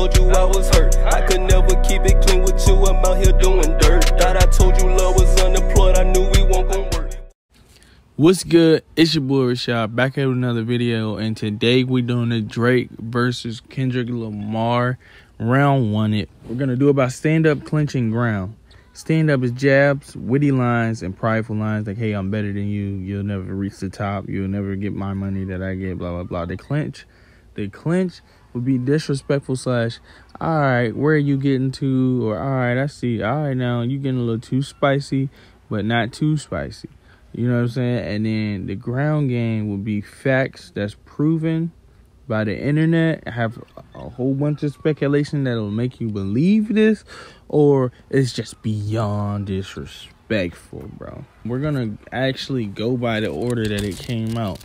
told you I was hurt. I could never keep it clean with you. I'm out here doing dirt. Thought I told you love was unemployed. I knew we won't work. What's good? It's your boy Ra'Shaud back at another video, and today we doing the Drake versus Kendrick Lamar round one. It we're gonna do about stand up, clinching ground. Stand up is jabs, witty lines, and prideful lines like, "Hey, I'm better than you. You'll never reach the top. You'll never get my money that I get." Blah blah blah. The clinch, the clinch would be disrespectful slash. All right, where are you getting to? Or all right, I see. All right, now you getting a little too spicy, but not too spicy. You know what I'm saying? And then the ground game would be facts that's proven by the internet. Have a whole bunch of speculation that'll make you believe this, or it's just beyond disrespectful, bro. We're gonna actually go by the order that it came out.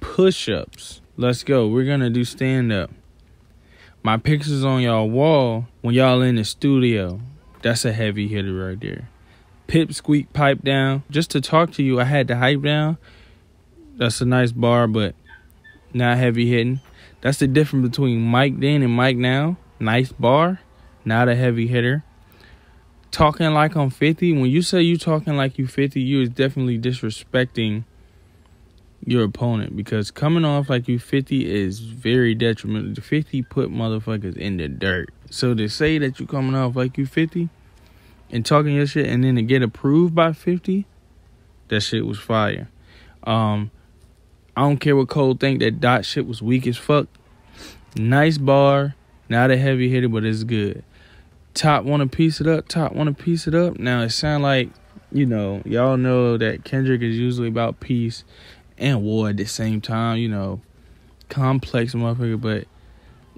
Push ups. Let's go. We're gonna do stand up. My pictures on y'all wall when y'all in the studio. That's a heavy hitter right there. Pip squeak pipe down. Just to talk to you i had to hype down. That's a nice bar but not heavy hitting. That's the difference between mike then and mike now. Nice bar not a heavy hitter. Talking like i'm 50 when you say you talking like you 50 you is definitely disrespecting your opponent because coming off like you 50 is very detrimental 50 put motherfuckers in the dirt so to say that you coming off like you 50 and talking your shit and then to get approved by 50, that shit was fire. Um, I don't care what Cole think that dot shit was weak as fuck. Nice bar, not a heavy hitter, but it's good. Top want to piece it up. Top want to piece it up. Now it sound like you know y'all know that Kendrick is usually about peace and war at the same time. You know, complex motherfucker, but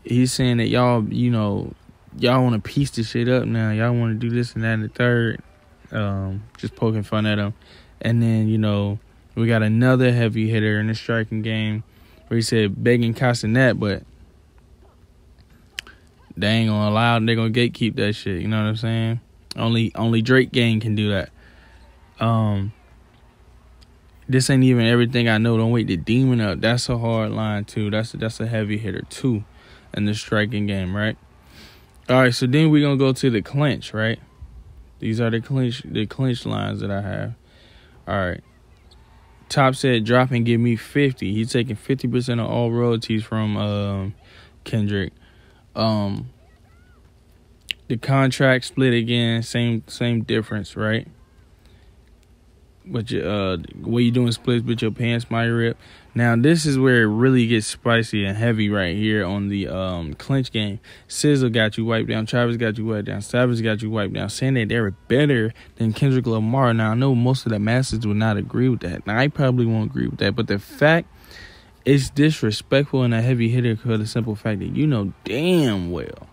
he's saying that y'all you know y'all want to piece this shit up now. Y'all want to do this and that and the third. Um, just poking fun at him. And then, you know, we got another heavy hitter in the striking game where he said begging Castanet, but they ain't gonna allow they gonna gatekeep that shit, you know what I'm saying? Only only Drake gang can do that. Um this ain't even everything I know. Don't wake the demon up. That's a hard line too. That's a, that's a heavy hitter too in the striking game, right? All right, so then we're gonna go to the clinch, right? These are the clinch the clinch lines that I have. All right. Top said drop and give me 50. He's taking 50% of all royalties from um, Kendrick. Um the contract split again, same same difference, right? But your uh what you doing splits but your pants might rip. Now this is where it really gets spicy and heavy right here on the um clinch game. SZA got you wiped down, Travis got you wiped down, Savage got you wiped down, saying that they're better than Kendrick Lamar. Now I know most of the masses would not agree with that. Now I probably won't agree with that, but the fact it's disrespectful and a heavy hitter for the simple fact that you know damn well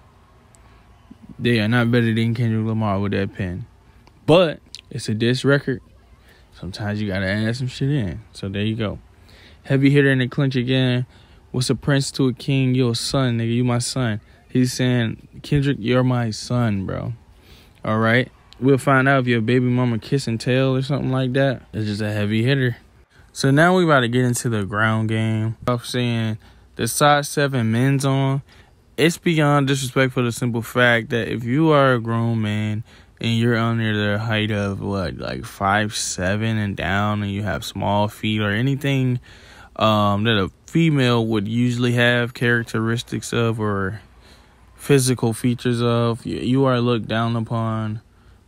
they are not better than Kendrick Lamar with that pen. But it's a diss record Sometimes you gotta add some shit in. So there you go. Heavy hitter in the clinch again. What's a prince to a king? You're a son, nigga. You my son. He's saying, Kendrick, you're my son, bro. All right. We'll find out if your baby mama kissing tail or something like that. It's just a heavy hitter. So now we about to get into the ground game. I'm saying the side seven men's on. It's beyond disrespect for the simple fact that if you are a grown man and you're under the height of what like five seven and down and you have small feet or anything um, that a female would usually have characteristics of or physical features of you are looked down upon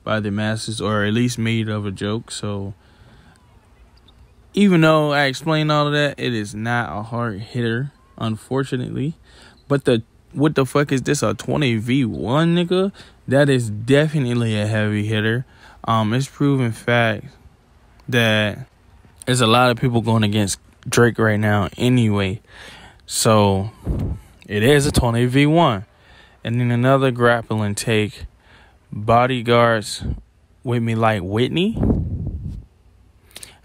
by the masses or at least made of a joke. So even though i explained all of that it is not a hard hitter unfortunately. But the what the fuck is this a 20v1 nigga? That is definitely a heavy hitter. Um it's proven fact that there's a lot of people going against drake right now anyway. So it is a 20v1 and then another grappling take bodyguards with me like whitney.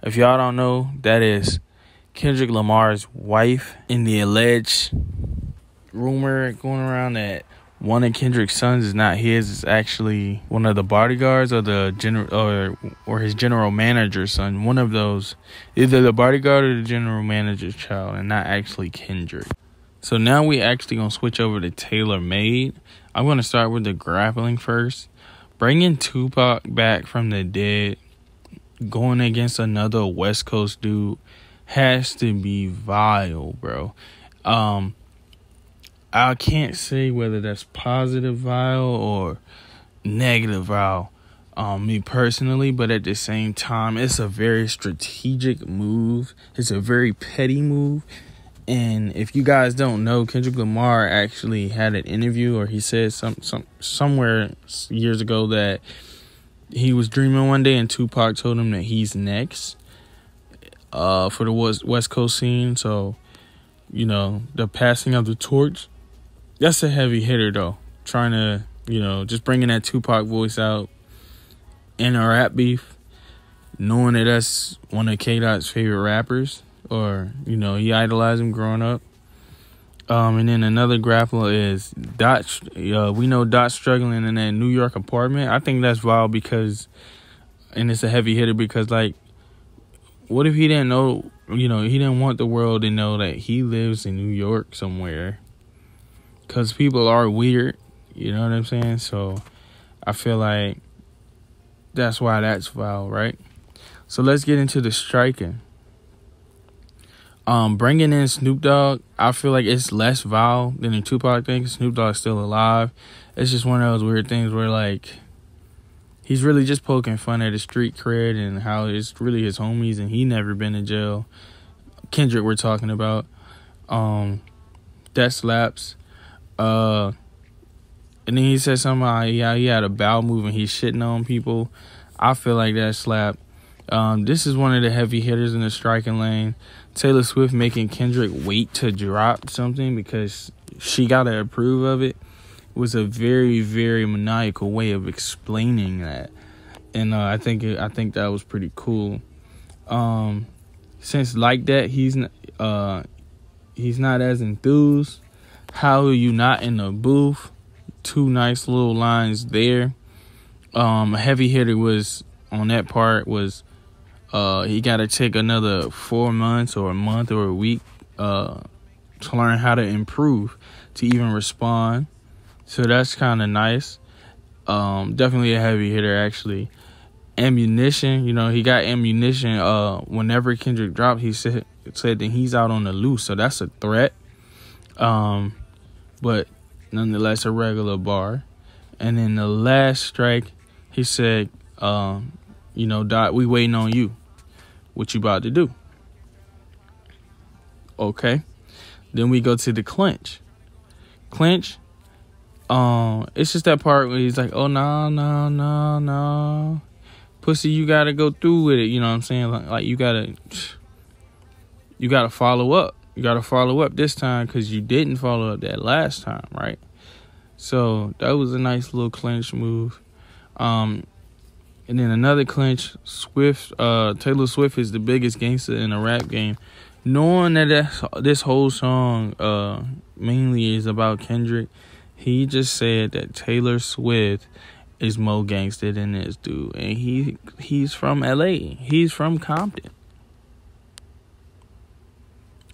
If y'all don't know that is kendrick lamar's wife in the alleged rumor going around that one of Kendrick's sons is not his. It's actually one of the bodyguards or the general or or his general manager's son. One of those, either the bodyguard or the general manager's child, and not actually Kendrick. So now we actually gonna switch over to Taylor Made. I'm gonna start with the grappling first. Bringing Tupac back from the dead, going against another West Coast dude, has to be vile, bro. Um, I can't say whether that's positive vile or negative vile. Um, me personally, but at the same time, it's a very strategic move. It's a very petty move. And if you guys don't know, Kendrick Lamar actually had an interview, or he said some some somewhere years ago that he was dreaming one day, and Tupac told him that he's next uh, for the West West Coast scene. So, you know, the passing of the torch. That's a heavy hitter, though. Trying to, you know, just bringing that Tupac voice out in a rap beef, knowing that that's one of K Dot's favorite rappers, or you know, he idolized him growing up. Um, and then another grappler is Dot. Uh, we know Dot struggling in that New York apartment. I think that's wild because, and it's a heavy hitter because like, what if he didn't know? You know, he didn't want the world to know that he lives in New York somewhere. Cause people are weird. You know what I'm saying? So, I feel like that's why that's foul, right? So let's get into the striking. Um, bringing in Snoop Dogg, I feel like it's less vile than the Tupac thing. Snoop Dogg's still alive. It's just one of those weird things where like he's really just poking fun at his street cred and how it's really his homies and he never been in jail. Kendrick, we're talking about. Um, that slaps. Uh, and then he said something about yeah he had a bowel movement. He's shitting on people. I feel like that slap. Um, this is one of the heavy hitters in the striking lane. Taylor Swift making Kendrick wait to drop something because she got to approve of it was a very very maniacal way of explaining that, and uh, I think it, I think that was pretty cool. Um, since like that he's uh he's not as enthused. How are you not in the booth? two nice little lines there. Um, a heavy hitter was on that part was uh, he got to take another four months or a month or a week uh, to learn how to improve to even respond. So that's kind of nice. Um, definitely a heavy hitter actually. Ammunition, you know, he got ammunition. Uh, whenever Kendrick dropped, he said said that he's out on the loose, so that's a threat. Um, but nonetheless a regular bar. And then the last strike, he said, um, you know, Dot, we waiting on you. What you about to do? Okay. Then we go to the clinch. Clinch, um, it's just that part where he's like, oh no, no, no, no. Pussy, you gotta go through with it, you know what I'm saying? Like, like you gotta you gotta follow up. You got to follow up this time because you didn't follow up that last time, right? So that was a nice little clinch move. Um, and then another clinch, Swift, uh, Taylor Swift is the biggest gangster in a rap game. Knowing that this whole song uh, mainly is about Kendrick, he just said that Taylor Swift is more gangster than this dude, and he he's from L.A. He's from Compton.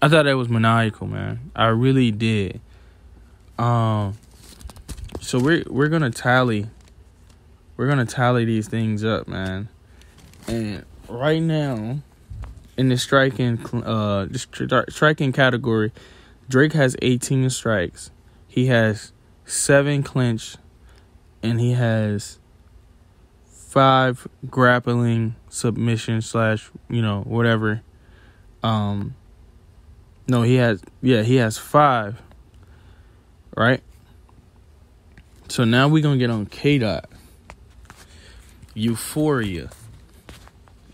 I thought that was maniacal, man. I really did. Um so we're we're gonna tally we're gonna tally these things up, man. And right now, in the striking uh striking category, Drake has 18 strikes. He has seven clinch, and he has five grappling submission slash you know whatever. Um, no, he has yeah, he has five. Right? So now we're gonna get on K dot. Euphoria.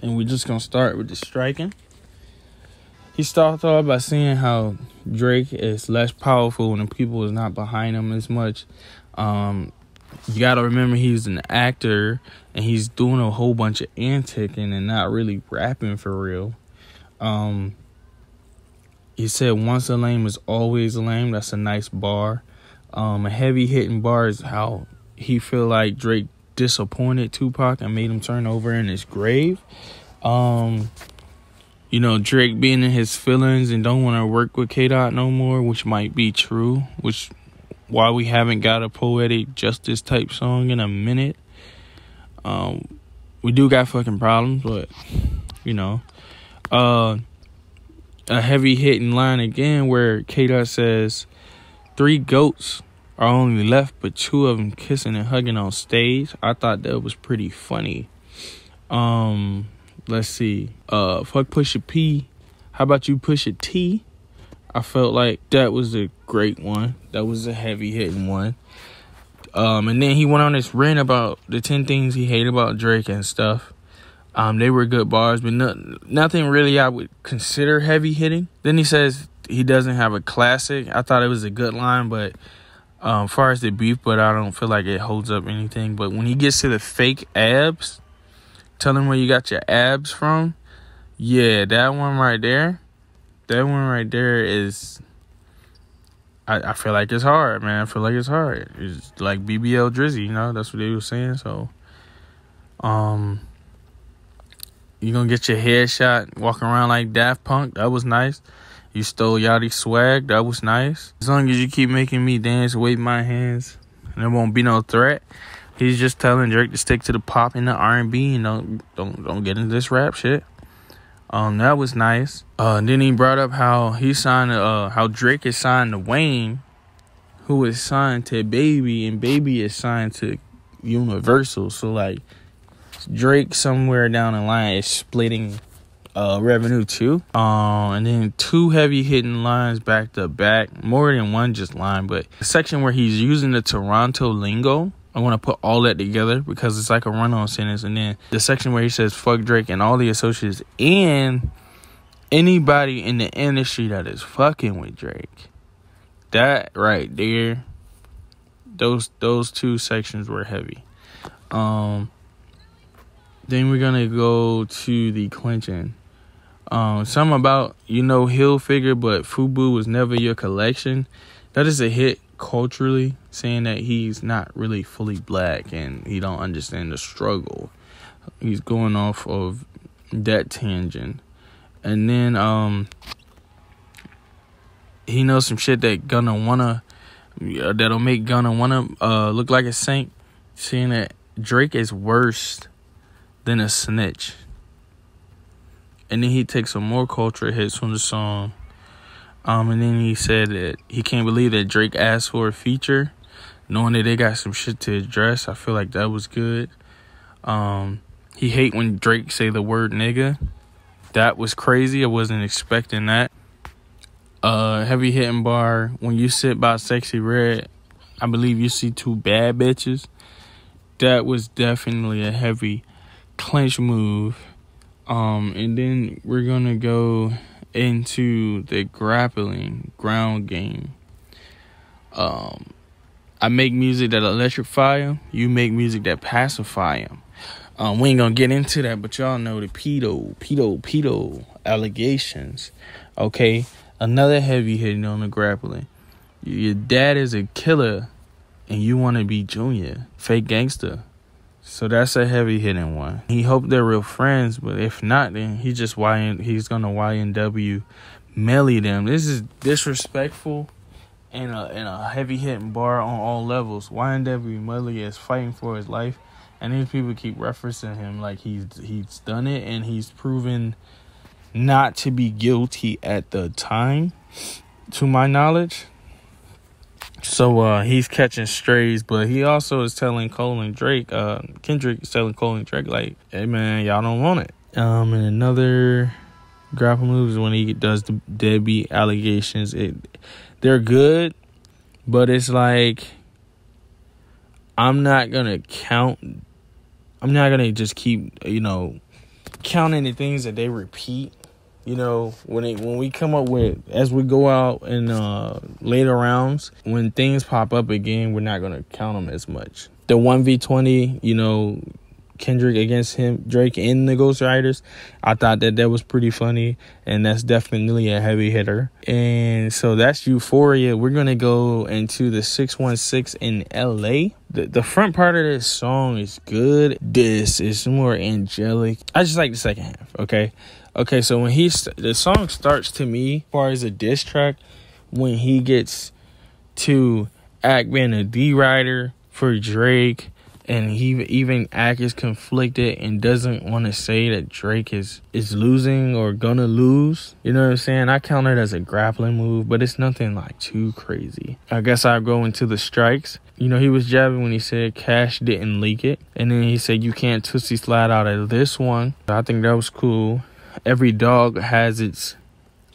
And we're just gonna start with the striking. He started off by saying how Drake is less powerful when the people is not behind him as much. Um, you gotta remember he's an actor and he's doing a whole bunch of anticing and not really rapping for real. Um, he said once a lame is always lame. That's a nice bar. Um, a heavy hitting bar is how he feel like Drake disappointed Tupac and made him turn over in his grave. Um, you know, Drake being in his feelings and don't want to work with K Dot no more, which might be true, which why we haven't got a poetic justice type song in a minute. Um, we do got fucking problems, but you know, uh, a heavy hitting line again where K Dot says, three goats are only left, but two of them kissing and hugging on stage. I thought that was pretty funny. Um, let's see. Uh, fuck Pusha P. How about you Pusha T? I felt like that was a great one. That was a heavy hitting one. Um, and then he went on this rant about the ten things he hated about Drake and stuff. Um, they were good bars, but no, nothing really I would consider heavy hitting. Then he says he doesn't have a classic. I thought it was a good line, but um, far as the beef, but I don't feel like it holds up anything. But when he gets to the fake abs, tell him where you got your abs from. Yeah, that one right there, that one right there is. I, I feel like it's hard, man. I feel like it's hard. It's like BBL Drizzy, you know. That's what they were saying. So, um, you gonna get your head shot walking around like Daft Punk. That was nice. You stole Yachty swag. That was nice. As long as you keep making me dance, wave my hands, and there won't be no threat. He's just telling Drake to stick to the pop and the R and B, and don't don't don't get into this rap shit. Um, that was nice. Uh, then he brought up how he signed, uh, how Drake is signed to Wayne, who is signed to Baby, and Baby is signed to Universal. So like, Drake somewhere down the line is splitting uh revenue too. Um and then two heavy hitting lines back to back. More than one just line, but the section where he's using the Toronto lingo. I want to put all that together because it's like a run on sentence. And then the section where he says fuck Drake and all the associates and anybody in the industry that is fucking with Drake. That right there. Those those two sections were heavy. Um then we're gonna go to the clinching. Um, something about you know Hilfiger, but Fubu was never your collection. That is a hit culturally, saying that he's not really fully black and he don't understand the struggle. He's going off of that tangent, and then um, he knows some shit that gonna wanna that'll make gonna wanna uh look like a saint, saying that Drake is worse than a snitch. And then he takes some more culture hits from the song. Um, and then he said that he can't believe that Drake asked for a feature, knowing that they got some shit to address. I feel like that was good. Um, he hate when Drake say the word nigga. That was crazy. I wasn't expecting that. Uh, heavy hitting bar. When you sit by Sexyy Red, I believe you see two bad bitches. That was definitely a heavy clinch move. Um, and then we're gonna go into the grappling ground game. Um, I make music that electrify them. You make music that pacify them. Um, we ain't gonna get into that, but y'all know the pedo, pedo, pedo allegations. Okay, another heavy hitting on the grappling. Your dad is a killer, and you want to be Junior, fake gangster. So that's a heavy hitting one. He hoped they're real friends, but if not, then he just YN, he's gonna YNW Melly them. This is disrespectful and a and a heavy hitting bar on all levels. YNW Melly is fighting for his life, and these people keep referencing him like he's he's done it and he's proven not to be guilty at the time, to my knowledge. So uh, he's catching strays, but he also is telling Cole and Drake, uh, Kendrick is telling Cole and Drake, like, hey man, y'all don't want it. Um, and another grapple move is when he does the deadbeat allegations. It, they're good, but it's like, I'm not gonna count. I'm not gonna just keep, you know, counting the things that they repeat you know when it when we come up with as we go out in uh later rounds when things pop up again we're not gonna count them as much. The 1v20 you know kendrick against him drake in the ghost riders i thought that that was pretty funny and that's definitely a heavy hitter. And so that's euphoria. We're gonna go into the 616 in la the, the front part of this song is good. This is more angelic. I just like the second half. Okay, okay. So when he the song starts to me, as far as a diss track, when he gets to act being a D writer for Drake and he even Act is conflicted and doesn't want to say that Drake is is losing or gonna lose. You know what I'm saying? I count it as a grappling move, but it's nothing like too crazy. I guess I'll go into the strikes. You know, he was jabbing when he said Cash didn't leak it, and then he said you can't Toosie slide out of this one. I think that was cool. Every dog has its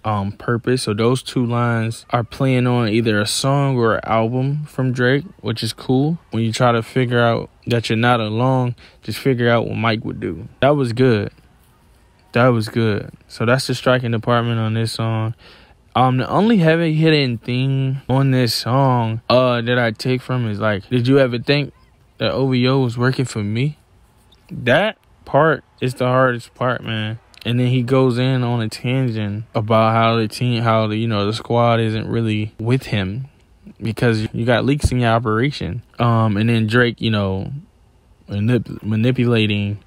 um, purpose. So those two lines are playing on either a song or an album from Drake, which is cool. When you try to figure out that you're not alone, just figure out what Mike would do. That was good. That was good. So that's the striking department on this song. Um, the only heavy hitting thing on this song, uh, that I take from is like, did you ever think that OVO was working for me? That part is the hardest part, man and then he goes in on a tangent about how the team, how the you know the squad isn't really with him because you got leaks in your operation. Um, and then Drake, you know, manip- manipulating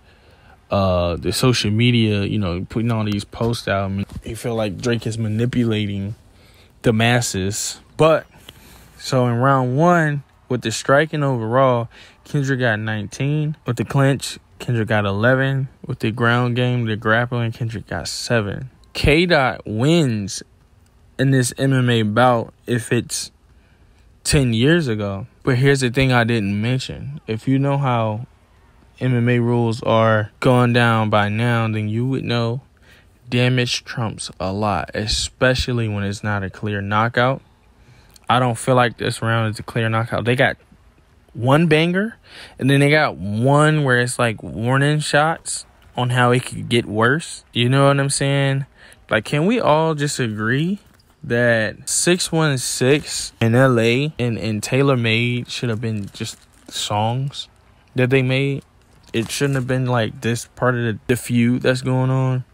uh the social media, you know, putting all these posts out. I mean, you feel like Drake is manipulating the masses, but so in round one with the striking overall, Kendrick got 19 with the clinch. Kendrick got 11. With the ground game, the grappling, Kendrick got 7. K Dot wins in this MMA bout if it's 10 years ago. But here's the thing I didn't mention. If you know how MMA rules are going down by now, then you would know damage trumps a lot, especially when it's not a clear knockout. I don't feel like this round is a clear knockout. They got one banger, and then they got one where it's like warning shots on how it could get worse. You know what I'm saying? Like, can we all just agree that 616 in LA and, and Taylor made should have been just songs that they made? It shouldn't have been like this part of the, the feud that's going on.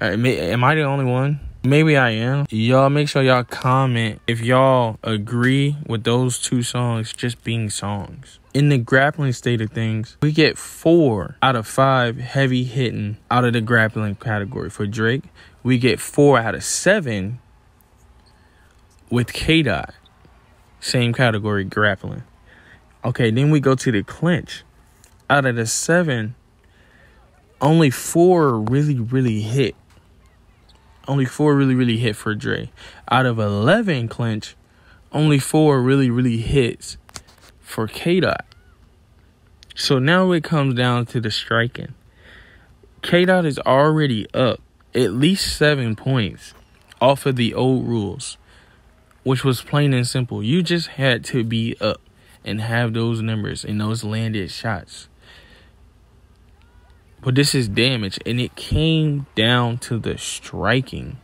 Uh, am I the only one? Maybe I am. Y'all make sure y'all comment if y'all agree with those two songs just being songs. In the grappling state of things, we get four out of five heavy hitting out of the grappling category. For Drake, we get four out of seven with K Dot. Same category, grappling. Okay, then we go to the clinch. Out of the seven, only four really, really hit only four really, really hit for Dre. Out of 11 clinch, only four really, really hits for K Dot. So now it comes down to the striking. K Dot is already up at least seven points off of the old rules, which was plain and simple. You just had to be up and have those numbers and those landed shots. But this is damage, and it came down to the striking.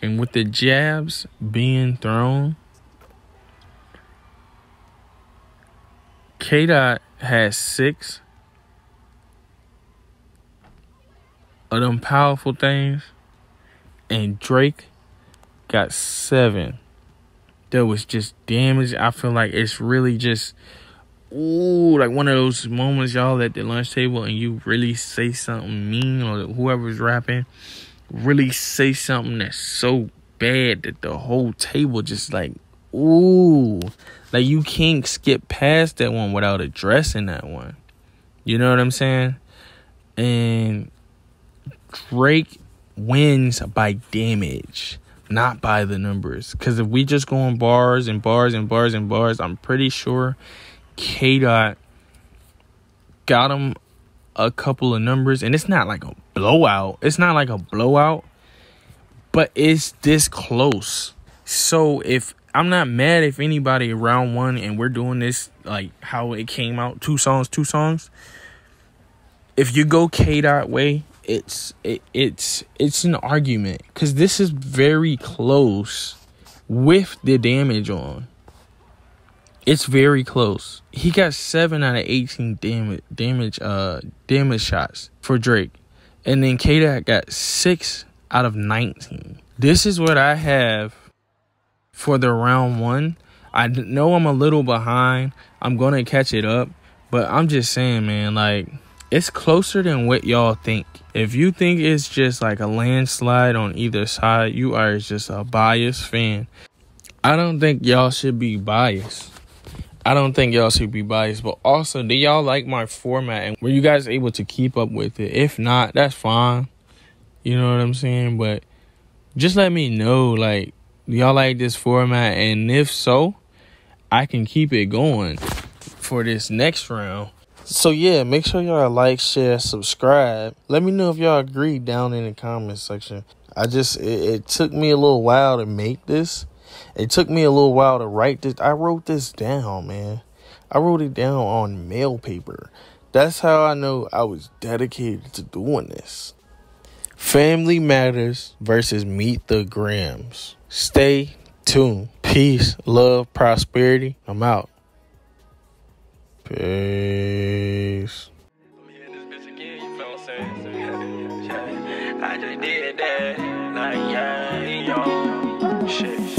And with the jabs being thrown, K Dot has six of them powerful things, and Drake got seven. That was just damage. I feel like it's really just ooh, like one of those moments, y'all, at the lunch table and you really say something mean or whoever's rapping really say something that's so bad that the whole table just like, ooh, like you can't skip past that one without addressing that one. You know what I'm saying? And Drake wins by damage, not by the numbers. Because if we just go on bars and bars and bars and bars, I'm pretty sure K Dot got him a couple of numbers, and it's not like a blowout. It's not like a blowout, but it's this close. So if I'm not mad if anybody round one and we're doing this like how it came out, two songs, two songs. If you go K Dot way, it's it, it's it's an argument because this is very close with the damage on. It's very close. He got seven out of eighteen damage damage uh damage shots for Drake, and then K got six out of nineteen. This is what I have for the round one. I know I'm a little behind. I'm gonna catch it up, but I'm just saying, man, like it's closer than what y'all think. If you think it's just like a landslide on either side, you are just a biased fan. I don't think y'all should be biased. I don't think y'all should be biased, but also, do y'all like my format and were you guys able to keep up with it? If not, that's fine. You know what I'm saying? But just let me know, like, y'all like this format? And if so, I can keep it going for this next round. So yeah, make sure y'all like, share, subscribe. Let me know if y'all agree down in the comment section. I just it, it took me a little while to make this it took me a little while to write this. I wrote this down, man. I wrote it down on mail paper. That's how I know I was dedicated to doing this. Family Matters versus Meet the Grahams. Stay tuned. Peace, love, prosperity. I'm out. Peace. I just did that. Like, yeah, yo. Shit.